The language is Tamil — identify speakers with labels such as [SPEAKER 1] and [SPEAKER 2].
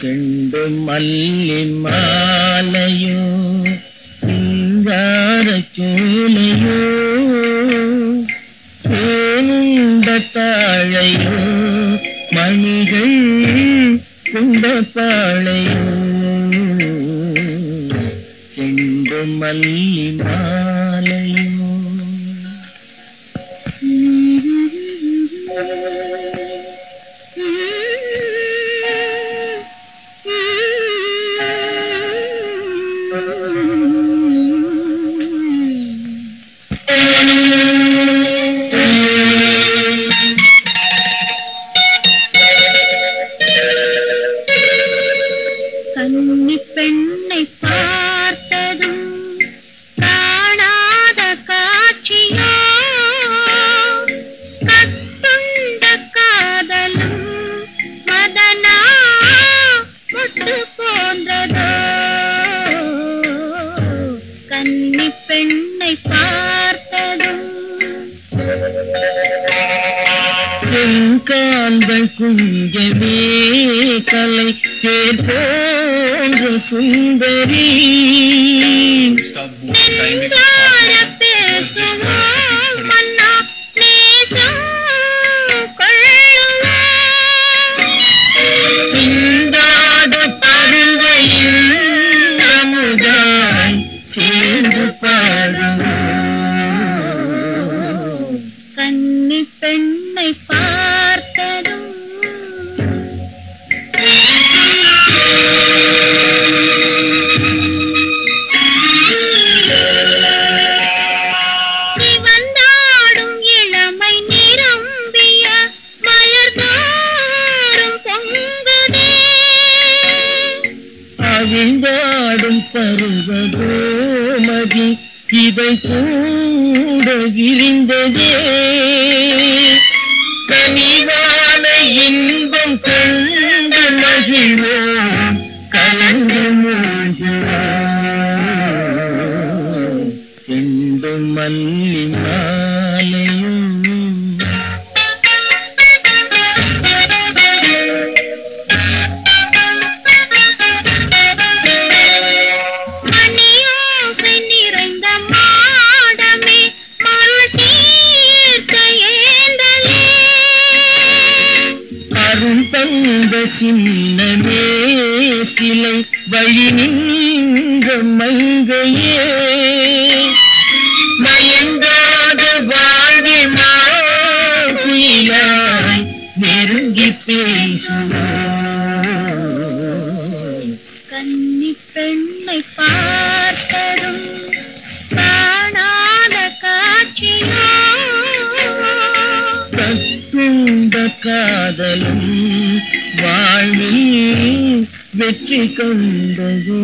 [SPEAKER 1] செண்டு மல்லி மாலையோ சிங்கார சூலையோ தேனுண்ட தாழையோ மணிகள் குண்ட பாழையோ. செண்டு மல்லி மாலையோ
[SPEAKER 2] போன்றதோ கன்னி பெண்ணை பார்த்ததும்
[SPEAKER 1] செங்கால்கள் குஞ்சமே கலை தேர் போன்ற சுந்தரி
[SPEAKER 3] Stop
[SPEAKER 2] பெண்ணை பார்த்ததும் சிவந்தாடும் இளமை நிரம்பிய மலர்காரும் பொங்குதே
[SPEAKER 1] கூட விரிந்ததே. கனிவான இன்பம் கொண்டு மகிழ்வோம் கலந்து மூழ்குவோம் செண்டு சின்னமே சிலை வழி நின்ற மங்கையே மயங்காத வாழ்வி மாயிலாய் நெருங்கி பேசுவோம் இந்த காதலும் வாழ்வில் வெற்றி கொண்டது